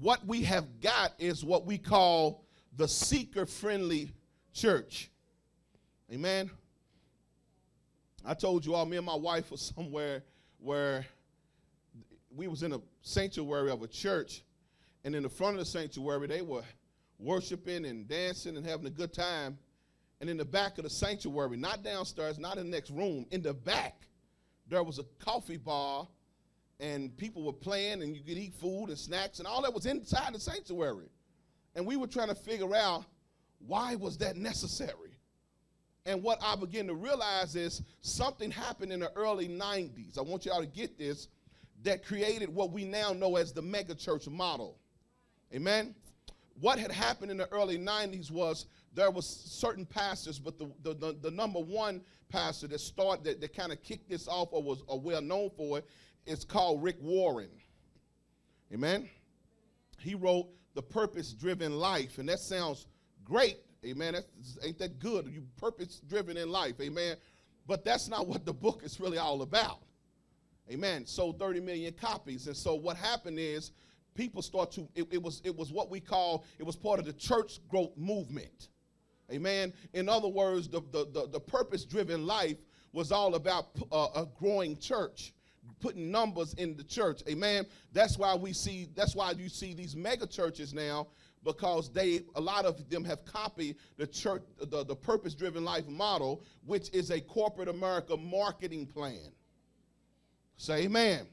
what we have got is what we call the seeker friendly church. Amen. I told you all, me and my wife was somewhere where we was in a sanctuary of a church, and in the front of the sanctuary, they were worshiping and dancing and having a good time. And in the back of the sanctuary, not downstairs, not in the next room, in the back, there was a coffee bar and people were playing and you could eat food and snacks and all that was inside the sanctuary. And we were trying to figure out why was that necessary? And what I began to realize is something happened in the early 90s. I want y'all to get this that created what we now know as the megachurch model. Amen. What had happened in the early 90s was there was certain pastors, but the, the, the, the number one pastor that started that, that kind of kicked this off or was or well known for it is called Rick Warren. Amen. He wrote The Purpose Driven Life, and that sounds great. Amen. That's, ain't that good? You purpose driven in life. Amen. But that's not what the book is really all about. Amen. Sold 30 million copies. And so what happened is people start to, it, it, was, it was what we call, it was part of the church growth movement. Amen. In other words, the, the, the, the purpose driven life was all about uh, a growing church putting numbers in the church. Amen. That's why we see, that's why you see these mega churches now, because they a lot of them have copied the church, the, the purpose-driven life model, which is a corporate America marketing plan. Say amen.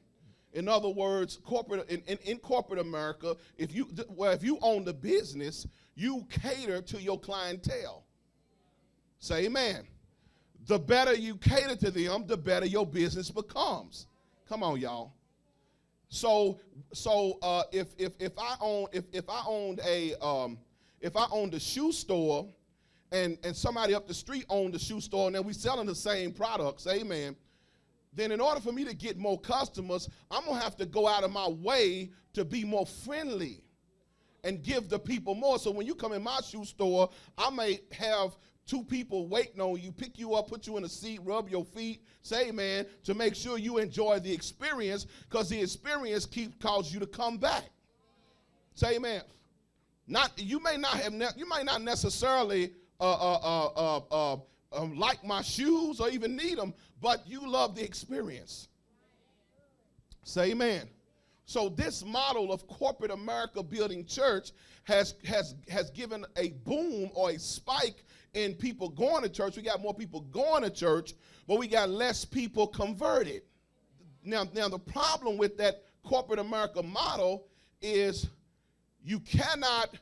In other words, corporate in, in, in, corporate America, if you well, if you own the business, you cater to your clientele. Say amen. The better you cater to them, the better your business becomes. Come on, y'all. So, so uh, if if if I own if if I owned a um, if I owned a shoe store, and and somebody up the street owned a shoe store, and then we selling the same products, amen. Then in order for me to get more customers, I'm gonna have to go out of my way to be more friendly and give the people more. So when you come in my shoe store, I may have two people waiting on you, pick you up, put you in a seat, rub your feet, say man, to make sure you enjoy the experience, because the experience keeps cause you to come back. Say amen. Not you may not have ne- you might not necessarily uh, uh, uh, uh, uh um, like my shoes or even need them, but you love the experience. Say amen. So this model of corporate America building church has has has given a boom or a spike in people going to church. We got more people going to church, but we got less people converted. Now, now the problem with that corporate America model is you cannot,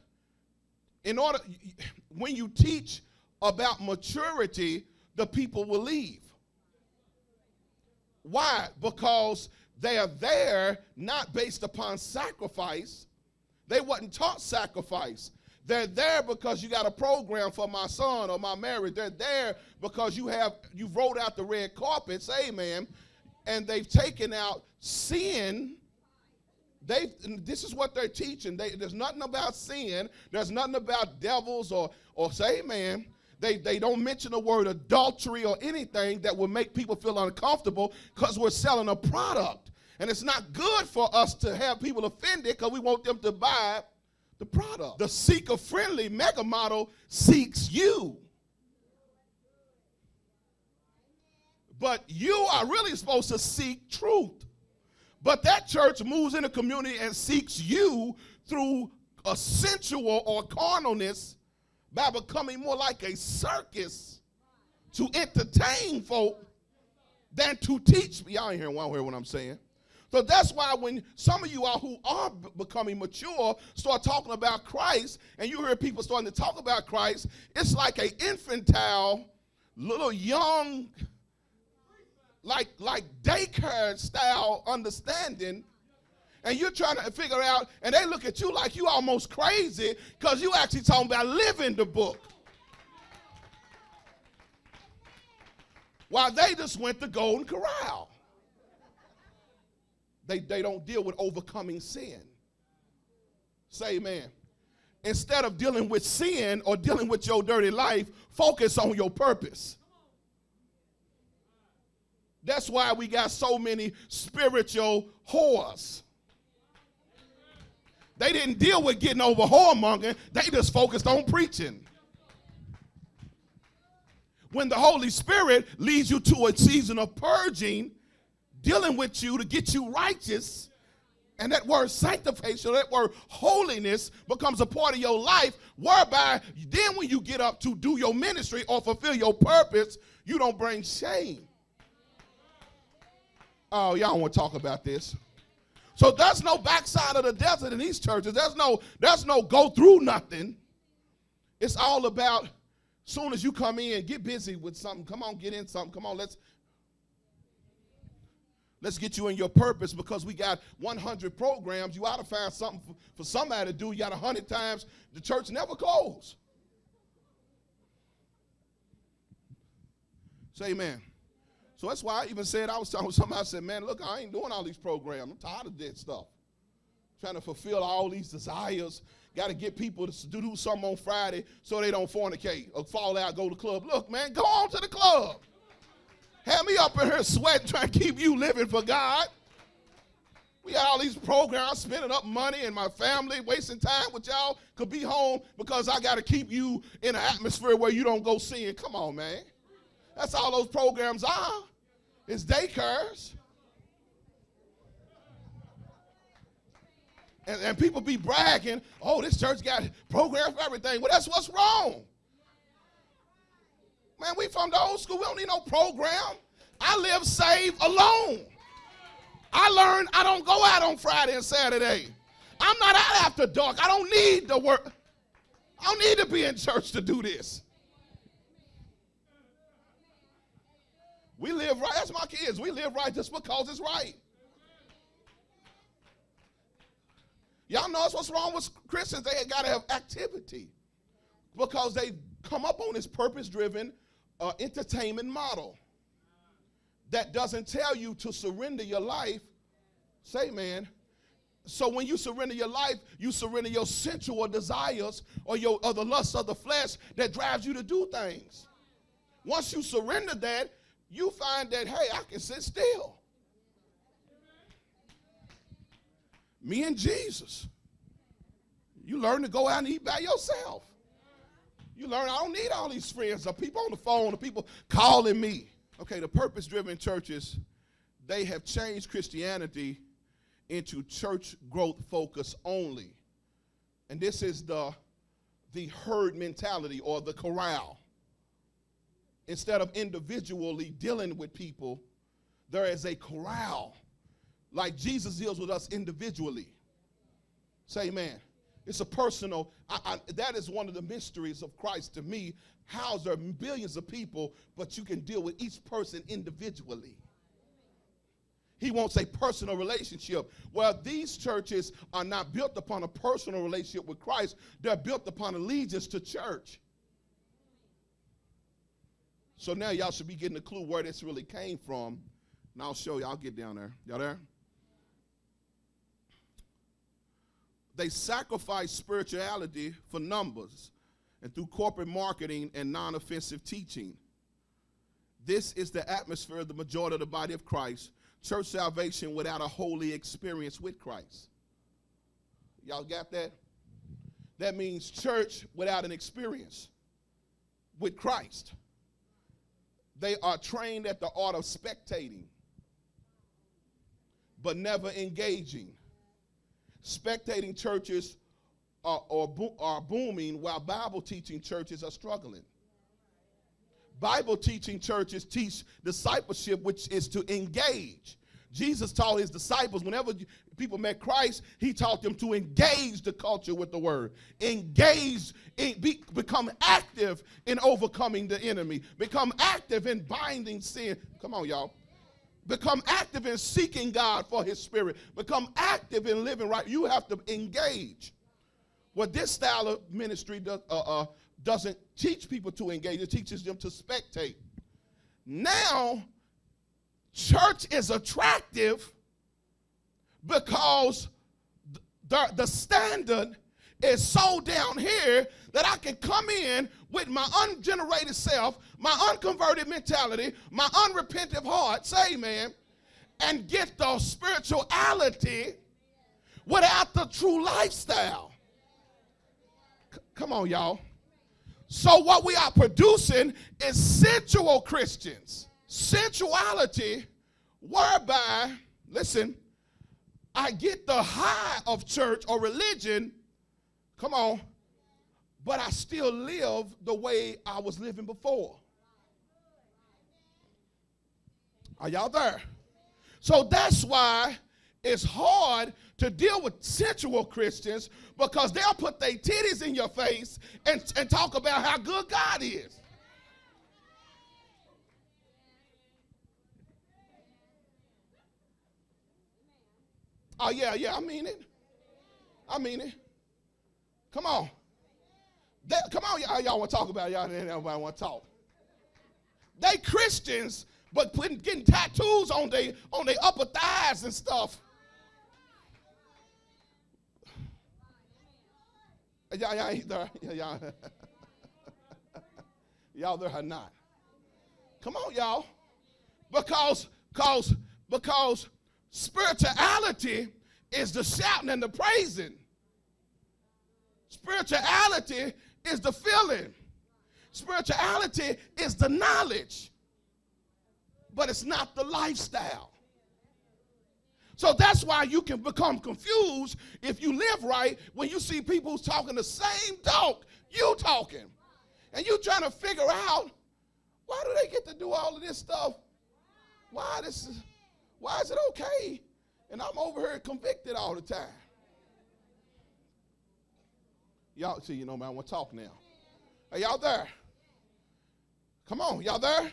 in order, when you teach about maturity, the people will leave. Why? Because they are there not based upon sacrifice. They wasn't taught sacrifice. They're there because you got a program for my son or my marriage. They're there because you have you rolled out the red carpets, amen. And they've taken out sin. They this is what they're teaching. They, there's nothing about sin. There's nothing about devils or or say amen. They, they don't mention the word adultery or anything that will make people feel uncomfortable because we're selling a product. And it's not good for us to have people offended because we want them to buy the product. The seeker friendly mega model seeks you. But you are really supposed to seek truth. But that church moves in the community and seeks you through a sensual or carnalness by becoming more like a circus to entertain folk than to teach. Y'all ain't hearing hear what I'm saying. So that's why when some of you all who are becoming mature start talking about Christ, and you hear people starting to talk about Christ, it's like an infantile, little young, like like daycare style understanding. And you're trying to figure out, and they look at you like you almost crazy because you actually talking about living the book. While they just went the Golden Corral. They, they don't deal with overcoming sin. Say amen. Instead of dealing with sin or dealing with your dirty life, focus on your purpose. That's why we got so many spiritual whores. They didn't deal with getting over whoremongering, they just focused on preaching. When the Holy Spirit leads you to a season of purging, dealing with you to get you righteous, and that word sanctification, that word holiness becomes a part of your life, whereby then when you get up to do your ministry or fulfill your purpose, you don't bring shame. Oh, y'all want to talk about this. So there's no backside of the desert in these churches. There's no, there's no go through nothing. It's all about soon as you come in, get busy with something. Come on, get in something. Come on, let's Let's get you in your purpose because we got 100 programs. You ought to find something for, for somebody to do. You got 100 times. The church never closed. Say amen. So that's why I even said, I was telling somebody, I said, man, look, I ain't doing all these programs. I'm tired of that stuff. Trying to fulfill all these desires. Got to get people to do something on Friday so they don't fornicate or fall out, go to the club. Look, man, go on to the club. Have me up in here sweating trying to keep you living for God. We got all these programs, spending up money and my family, wasting time with y'all. Could be home because I got to keep you in an atmosphere where you don't go sin. Come on, man. That's all those programs are. It's daycares. And, and people be bragging, oh, this church got programs for everything. Well, that's what's wrong. Man, we from the old school. We don't need no program. I live saved alone. I learned I don't go out on Friday and Saturday. I'm not out after dark. I don't need to work. I don't need to be in church to do this. We live right. That's my kids. We live right just because it's right. Y'all know what's wrong with Christians. They got to have activity because they come up on this purpose driven uh, entertainment model that doesn't tell you to surrender your life. Say, man. So when you surrender your life, you surrender your sensual desires or your or the lust of the flesh that drives you to do things. Once you surrender that, you find that hey, I can sit still. Me and Jesus. You learn to go out and eat by yourself. You learn, I don't need all these friends, or people on the phone, or people calling me. Okay, the purpose driven churches, they have changed Christianity into church growth focus only. And this is the, the herd mentality or the corral. Instead of individually dealing with people, there is a corral. Like Jesus deals with us individually. Say amen. It's a personal, I, I, that is one of the mysteries of Christ to me. How there are billions of people, but you can deal with each person individually. He wants a personal relationship. Well, these churches are not built upon a personal relationship with Christ, they're built upon allegiance to church. So now y'all should be getting a clue where this really came from. And I'll show you. I'll get down there. Y'all there? They sacrifice spirituality for numbers and through corporate marketing and non offensive teaching. This is the atmosphere of the majority of the body of Christ. Church salvation without a holy experience with Christ. Y'all got that? That means church without an experience with Christ. They are trained at the art of spectating, but never engaging spectating churches are, are, are booming while Bible teaching churches are struggling. Bible teaching churches teach discipleship, which is to engage. Jesus taught his disciples whenever people met Christ, he taught them to engage the culture with the word. Engage, be, become active in overcoming the enemy, become active in binding sin. Come on, y'all. Become active in seeking God for His Spirit. Become active in living right. You have to engage. What this style of ministry does, uh, uh, doesn't teach people to engage, it teaches them to spectate. Now, church is attractive because the, the standard is so down here that I can come in with my ungenerated self, my unconverted mentality, my unrepentant heart, say amen, and get the spirituality without the true lifestyle. C- come on, y'all. So, what we are producing is sensual Christians. Sensuality, whereby, listen, I get the high of church or religion, come on, but I still live the way I was living before. Are y'all there? So that's why it's hard to deal with sensual Christians because they'll put their titties in your face and, and talk about how good God is. Oh, yeah, yeah, I mean it. I mean it. Come on. They, come on, y'all, y'all want to talk about it. Y'all nobody want to talk. They Christians, but putting, getting tattoos on their on their upper thighs and stuff. Y'all, y'all ain't there. Y'all, y'all there or not? Come on, y'all. Because, because, because spirituality is the shouting and the praising. Spirituality is the feeling. Spirituality is the knowledge. But it's not the lifestyle. So that's why you can become confused if you live right when you see people talking the same talk you talking. And you trying to figure out why do they get to do all of this stuff? Why this is why is it okay? And I'm over here convicted all the time. Y'all see, you know, man, I want to talk now. Are y'all there? Come on, y'all there?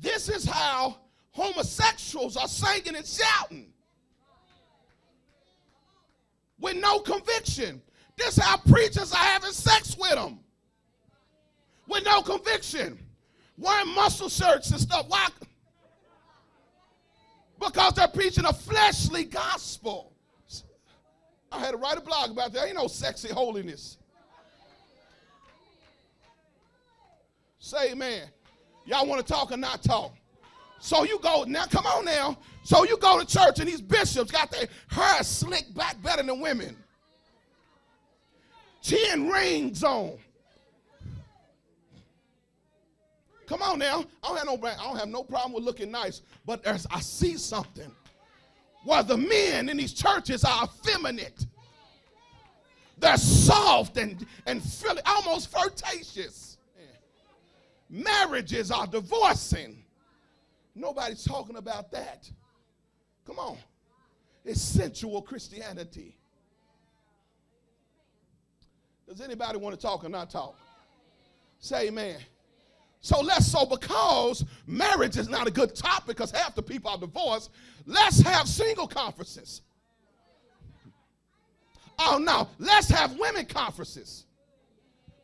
This is how homosexuals are singing and shouting with no conviction. This is how preachers are having sex with them with no conviction, wearing muscle shirts and stuff. Why? Because they're preaching a fleshly gospel. I had to write a blog about that. Ain't no sexy holiness. Say amen. Y'all want to talk or not talk? So you go now, come on now. So you go to church and these bishops got their hair slicked back better than women. Ten rings on. Come on now. I don't have no I don't have no problem with looking nice, but I see something where the men in these churches are effeminate. They're soft and and almost flirtatious. Marriages are divorcing. Nobody's talking about that. Come on. It's sensual Christianity. Does anybody want to talk or not talk? Say amen. So let's so because marriage is not a good topic because half the people are divorced, let's have single conferences. Oh no, let's have women conferences.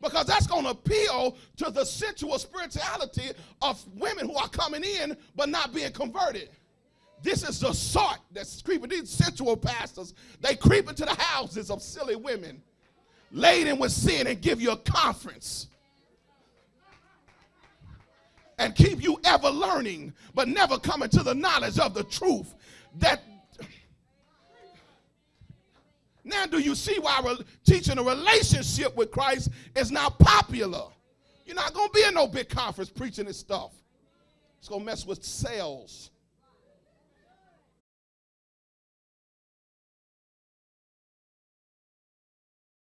Because that's going to appeal to the sensual spirituality of women who are coming in but not being converted. This is the sort that's creeping. These sensual pastors, they creep into the houses of silly women, laden with sin, and give you a conference and keep you ever learning, but never coming to the knowledge of the truth. That now, do you see why re- teaching a relationship with Christ is not popular? You're not to be in no big conference preaching this stuff. It's to mess with sales.